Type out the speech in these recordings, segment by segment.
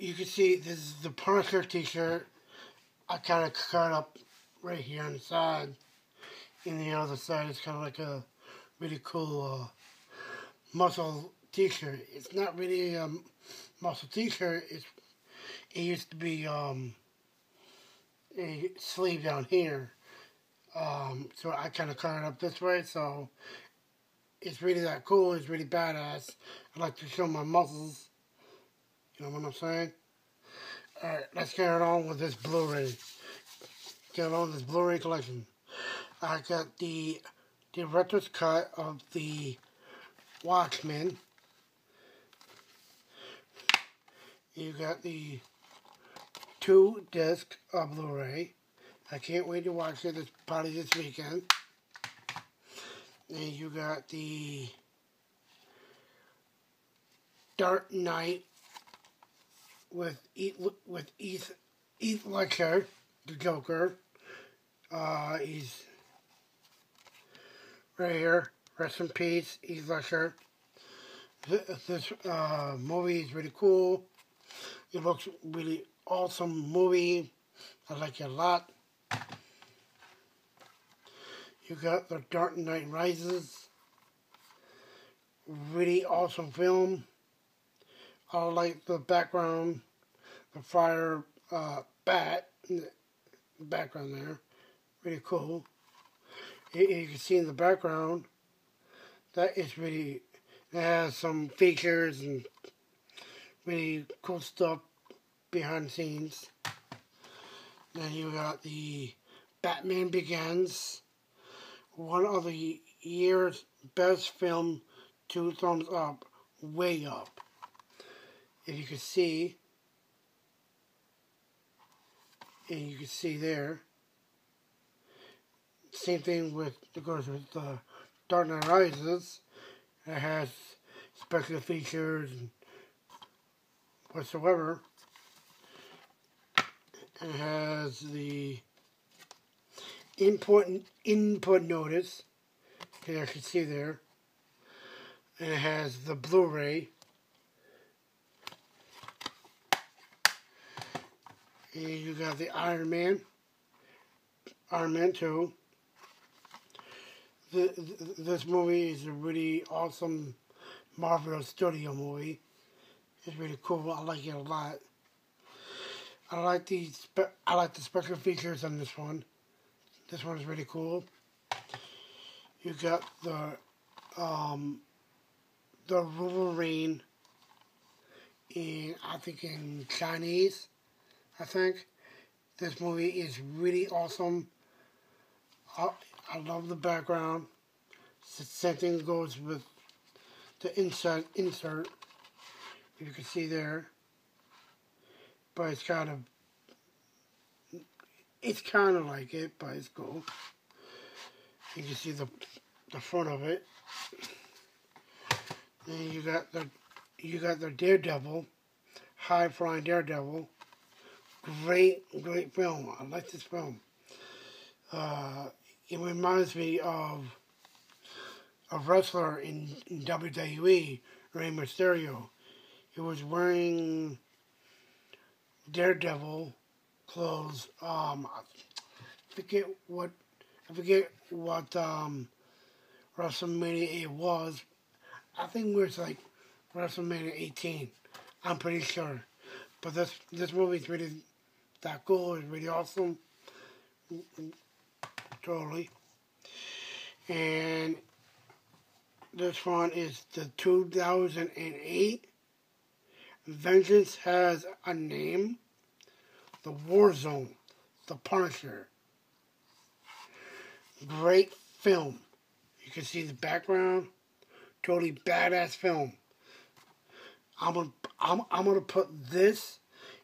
you can see this is the Punisher t-shirt. I kind of cut up right here on the side. And the other side is kind of like a really cool uh, muscle t-shirt. It's not really a muscle t-shirt. It's it used to be um, a sleeve down here. Um, so I kind of cut it up this way. So it's really that cool. It's really badass. I like to show my muscles. You know what I'm saying? Alright, let's get it on with this Blu-ray. Get on this Blu-ray collection. I got the director's cut of the Watchmen. You got the two disc of Blu-ray. I can't wait to watch it. It's probably this weekend. And you got the Dark Knight with with Heath Heath Ledger, the Joker. Uh, he's right here. Rest in peace, Heath Ledger. This, this uh, movie is really cool. It looks really awesome movie. I like it a lot. You got The Dark Knight Rises. Really awesome film. I like the background, the fire uh, bat in the background there. Really cool. You, you can see in the background that it's really, it has some features and really cool stuff behind the scenes. Then you got the Batman Begins, one of the year's best film, two thumbs up, way up you can see, and you can see there, same thing with, of course, with the Dark Knight Rises. It has special features and whatsoever. It has the input input notice, as you can see there. And it has the Blu-ray And you got the Iron Man, 2. The, the, this movie is a really awesome Marvel Studio movie. It's really cool. I like it a lot. I like the I like the special features on this one. This one is really cool. You got the um, the Wolverine in I think in Chinese. I think. This movie is really awesome. I, I love the background. The same thing goes with the insert, insert, you can see there. But it's kind of, it's kind of like it, but it's cool. You can see the, the front of it. Then you got the, you got the Daredevil, high flying Daredevil great, great film. I like this film. Uh, it reminds me of a wrestler in, WWE, Rey Mysterio. He was wearing Daredevil clothes. Um, I forget what I forget what um, WrestleMania it was. I think it was like WrestleMania 18. I'm pretty sure. But this this movie's really that goal is really awesome. Totally. And this one is the 2008. Vengeance has a name. The War Zone. The Punisher. Great film. You can see the background. Totally badass film. I'm gonna I'm, I'm gonna put this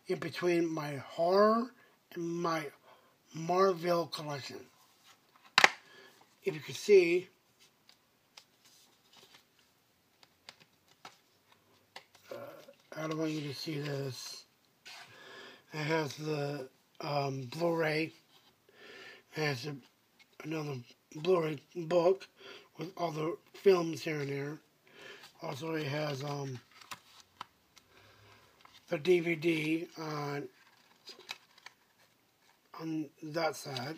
in between my horror and my Marvel collection. If you can see, uh, I don't want you to see this. It has the um, Blu-ray. It has a, another Blu-ray book with all the films here and there. Also, it has um, the DVD on on that side.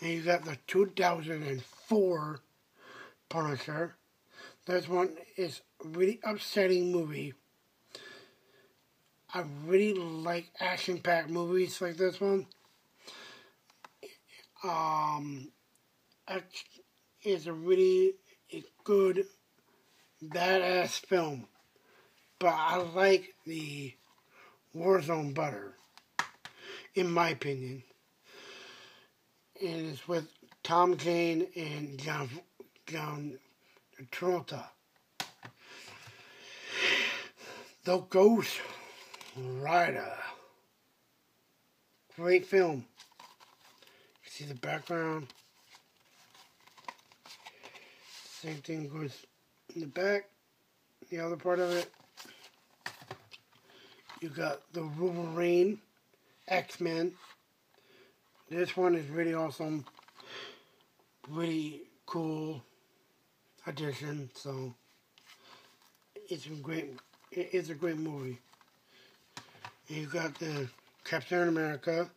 And you got the 2004 Punisher. This one is a really upsetting movie. I really like action-packed movies like this one. Um, it's a really good, badass film. But I like the Warzone better, in my opinion. And it's with Tom Jane and John, John Travolta. The Ghost Rider. Great film. You see the background. Same thing goes in the back. The other part of it. You got the Wolverine, X-Men. This one is really awesome. Really cool addition. So it's a great. It's a great movie. You got the Captain America.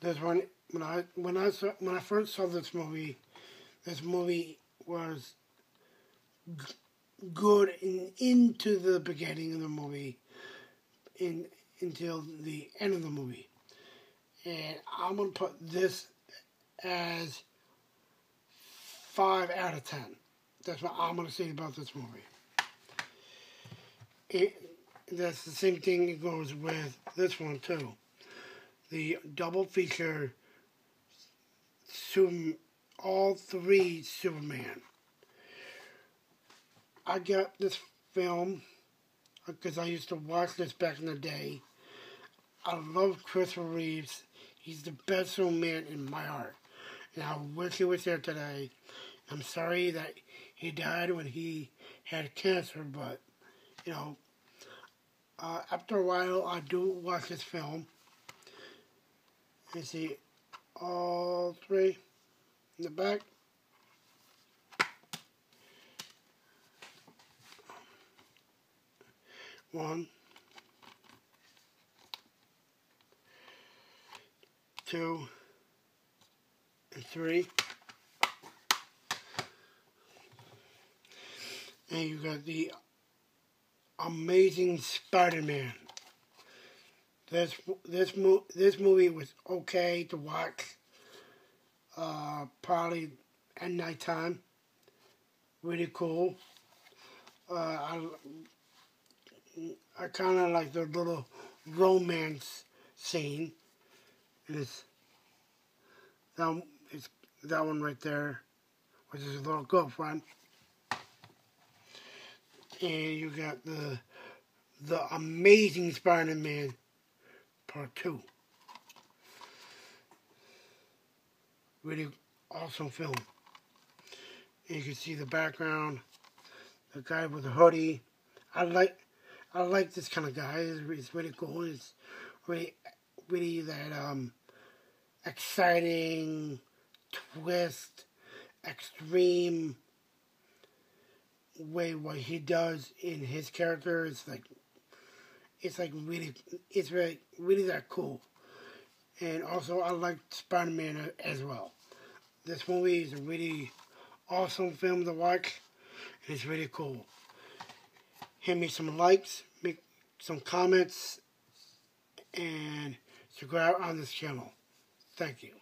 This one when I when I saw when I first saw this movie, this movie was good in, into the beginning of the movie in until the end of the movie. And I'm going to put this as 5 out of 10. That's what I'm going to say about this movie. It, that's the same thing that goes with this one, too. The double feature, Super, all three Superman. I got this film because I used to watch this back in the day. I love Christopher Reeves. He's the best man in my heart. And I wish he was here today. I'm sorry that he died when he had cancer, but, you know, uh, after a while, I do watch this film. You see all three in the back. One, two, and three. And you got the Amazing Spider-Man. This this mo this movie was okay to watch. Uh, probably at nighttime. Really cool. Uh, I I kind of like the little romance scene. Is that is that one right there, which is a little girlfriend, and you got the the Amazing Spider-Man Part Two. Really awesome film. And you can see the background, the guy with the hoodie. I like I like this kind of guy. It's really cool. It's really, really that um, exciting twist, extreme way what he does in his character. is like, it's like really, it's really, really that cool. And also, I like Spider-Man as well. This movie is a really awesome film to watch. It's really cool hit me some likes, make some comments, and subscribe on this channel. Thank you.